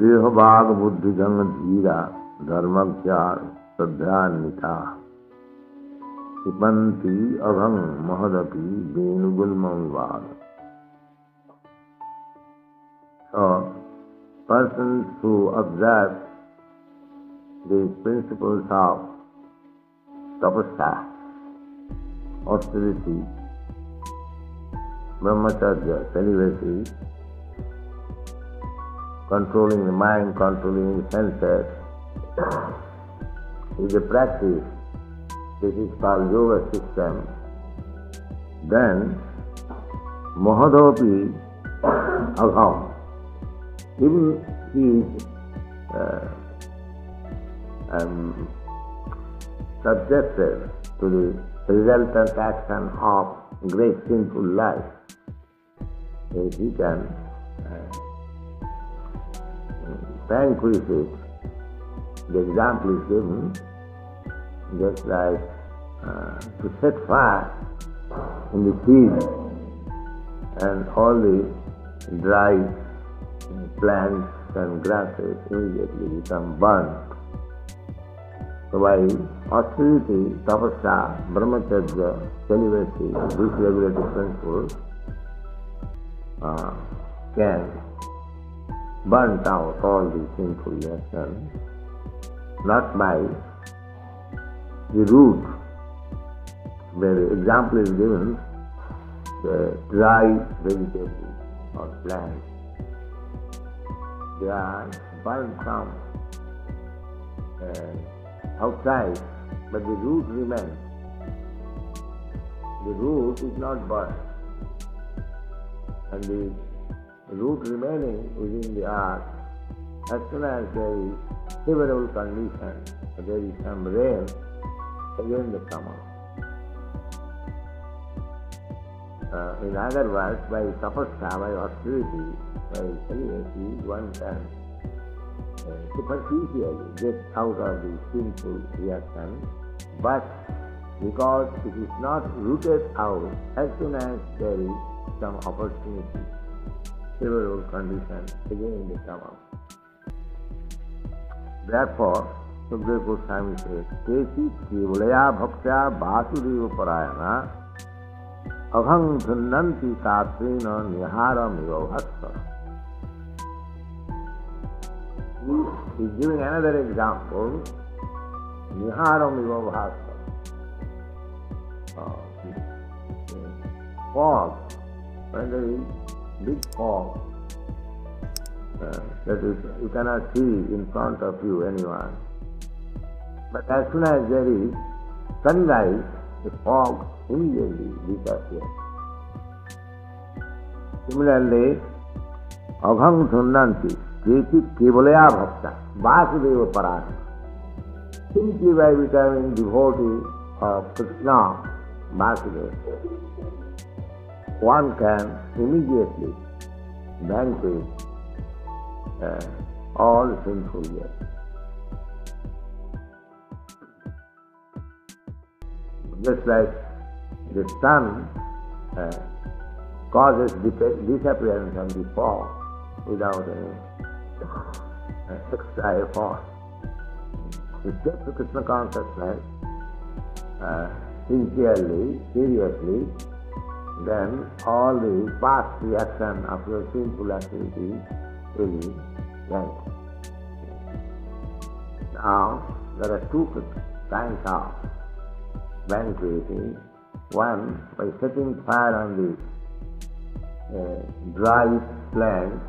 देह भाग बुद्धि जन धीरा, धर्म ख्याल श्रद्धा निता। पंती अघम महदपि वेणुगुल मंगवाद person who observe the principles of tapasya austerity brahmacharya celibacy controlling the mind, controlling the senses, is a practice. This is called yoga system. Then, Mahadopi Agham, even he is uh, um, subjected to the resultant action of great sinful life, if he can uh, vanquish it. The example is given just like uh, to set fire in the field and all the dry plants and grasses immediately become burnt. So by austerity, tapasya, brahmacharya, celibacy, these regulative principles uh, can burn out all the sinful actions, not by the root. Where the example is given, the dry vegetables or plants, they are burned from uh, outside, but the root remains. The root is not burned, and the root remaining within the earth, as soon as there is favorable condition, there is some rain, again they come out. Uh, in other words, by tapasya, by austerity, by celibacy, one can uh, superficially get out of the sinful reaction, but because it is not rooted out, as soon as there is some opportunity, favorable condition, again they come out. Therefore, Sukdev Goswami says, Kesi Kevalaya Bhaktya Vasudeva Parayana Aghang Dhunanti Tatrena Niharam Bhakta. He is giving another example, Niharam Bhakta. Fog, when there is big fog, uh, that is, you cannot see in front of you anyone. But as soon as there is sunlight, the fog immediately disappears. Similarly, Agham Sunnanti, Keti Kevalaya Bhakta, Vasudeva Parana. Simply by becoming devotee of Krishna, Vasudeva, one can immediately vanquish uh, all sinful years. Just like the sun uh, causes disappearance of the fog without any uh, extra effort. It's just the Krishna consciousness uh, sincerely, seriously, then all the past reaction of your sinful activity will be vanished. Now, there are two kinds of vanquishing. One, by setting fire on the uh, dry plant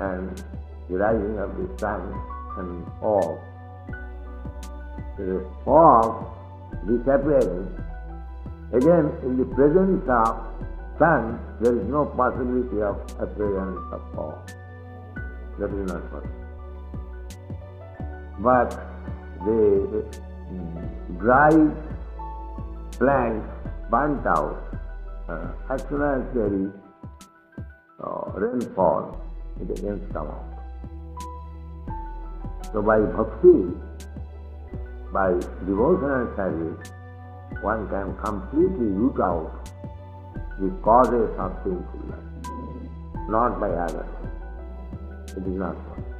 and the rising of the sun and fog. The fog disappearing. Again, in the presence of sun, there is no possibility of appearance of fog. That is not possible. But the dry plants burnt out uh, as soon as there is uh, rainfall, it again come out. So by bhakti, by devotional service, one can completely root out the causes of sinfulness, not by others. It is not one.